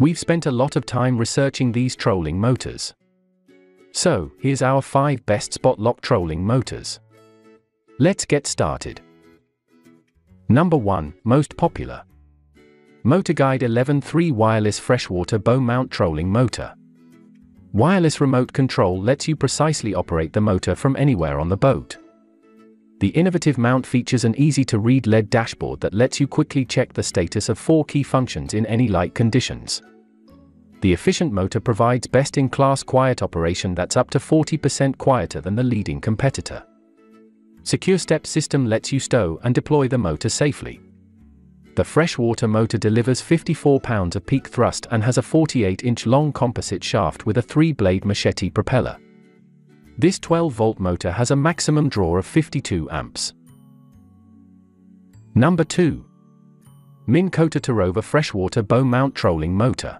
We've spent a lot of time researching these trolling motors. So, here's our 5 best spot lock trolling motors. Let's get started. Number 1, most popular. MotorGuide 11.3 Wireless Freshwater Bow Mount Trolling Motor. Wireless remote control lets you precisely operate the motor from anywhere on the boat. The innovative mount features an easy-to-read LED dashboard that lets you quickly check the status of four key functions in any light conditions. The efficient motor provides best-in-class quiet operation that's up to 40% quieter than the leading competitor. Secure Step system lets you stow and deploy the motor safely. The freshwater motor delivers 54 pounds of peak thrust and has a 48-inch long composite shaft with a three-blade machete propeller. This 12-volt motor has a maximum draw of 52 amps. Number 2. Minn Kota Terrova Freshwater Bow Mount Trolling Motor.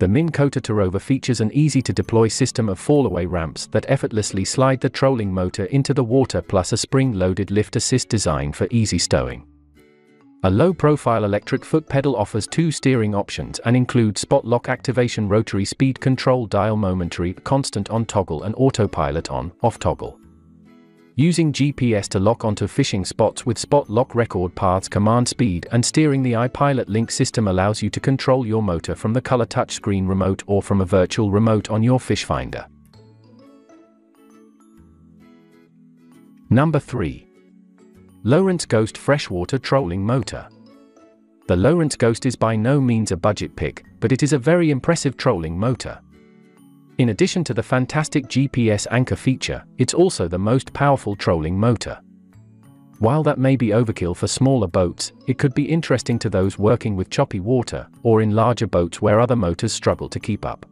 The Minn Kota Terrova features an easy-to-deploy system of fall-away ramps that effortlessly slide the trolling motor into the water plus a spring-loaded lift assist design for easy stowing. A low-profile electric foot pedal offers two steering options and includes spot lock activation rotary speed control dial momentary constant on toggle and autopilot on off toggle. Using GPS to lock onto fishing spots with spot lock record paths command speed and steering the iPilot Link system allows you to control your motor from the color touchscreen remote or from a virtual remote on your fish finder. Number 3. Lowrance Ghost Freshwater Trolling Motor. The Lowrance Ghost is by no means a budget pick, but it is a very impressive trolling motor. In addition to the fantastic GPS anchor feature, it's also the most powerful trolling motor. While that may be overkill for smaller boats, it could be interesting to those working with choppy water, or in larger boats where other motors struggle to keep up.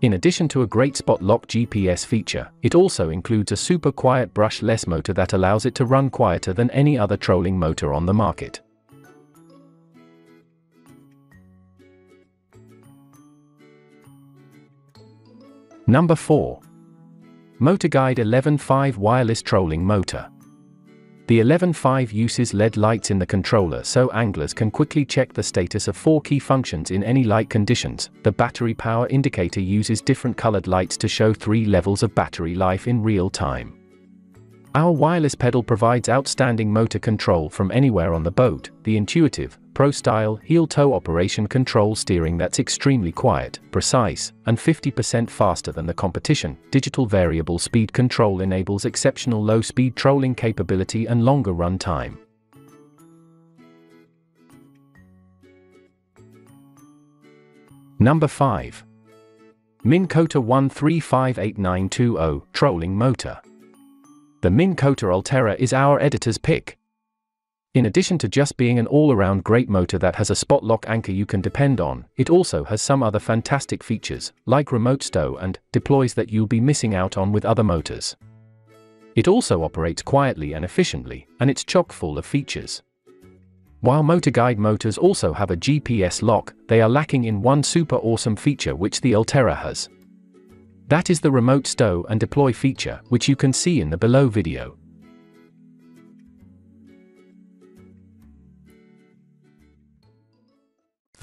In addition to a great spot lock GPS feature, it also includes a super quiet brushless motor that allows it to run quieter than any other trolling motor on the market. Number 4. MotorGuide 11.5 Wireless Trolling Motor. The 11.5 uses LED lights in the controller so anglers can quickly check the status of four key functions in any light conditions. The battery power indicator uses different colored lights to show three levels of battery life in real time. Our wireless pedal provides outstanding motor control from anywhere on the boat. The intuitive, pro-style heel-toe operation control steering that's extremely quiet, precise, and 50% faster than the competition. Digital variable speed control enables exceptional low-speed trolling capability and longer run time. Number 5. Minn Kota 1358920 Trolling Motor. The Minn Kota Ulterra is our editor's pick. In addition to just being an all-around great motor that has a spot lock anchor you can depend on, it also has some other fantastic features, like remote stow and deploys that you'll be missing out on with other motors. It also operates quietly and efficiently, and it's chock full of features. While MotorGuide motors also have a GPS lock, they are lacking in one super awesome feature which the Ulterra has. That is the remote stow and deploy feature, which you can see in the below video.